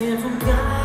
别覆盖